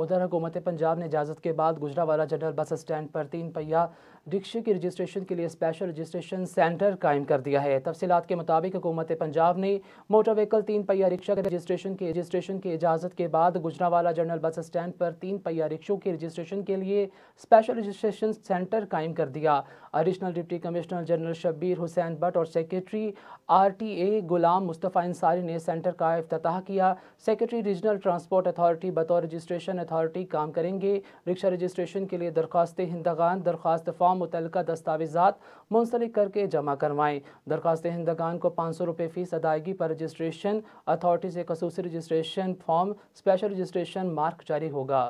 उधर हुकूमत पंजाब ने इजाज़त के बाद गुजरावाला जनरल बस स्टैंड पर तीन पहिया रिक्शे की रजिस्ट्रेशन के लिए स्पेशल रजिस्ट्रेशन सेंटर कायम कर दिया है। तफसीत के मुताबिक हुकूमत पंजाब ने मोटर व्हीकल तीन पहिया रिक्शा के रजिस्ट्रेशन के रजिस्ट्रेशन की इजाज़त के बाद गुजरावाला जनरल बस स्टैंड पर तीन पहिया रिक्शों के रजिस्ट्रेशन के लिए स्पेशल रजिस्ट्रेशन सेंटर कायम कर दिया। Additional deputy commissioner general Shabbir Hussain Bhatt और secretary R T A Ghulam Mustafa Insari ने सेंटर का अफ्ताह किया। सेक्रेटरी रीजनल ट्रांसपोर्ट अथॉरिटी बतौर रजिस्ट्रेशन अथॉरिटी काम करेंगे। रिक्शा रजिस्ट्रेशन के लिए दरख्वास्त हिंदगान दरख्वास्त फॉर्म मुतल दस्तावेज़ात मुंसलिक करके जमा करवाएँ। दरख्वास्त हिंदगान को पाँच सौ रुपये फ़ीस अदायगी पर रजिस्ट्रेशन, अथॉरिटी से खसूस registration form, special registration mark जारी होगा।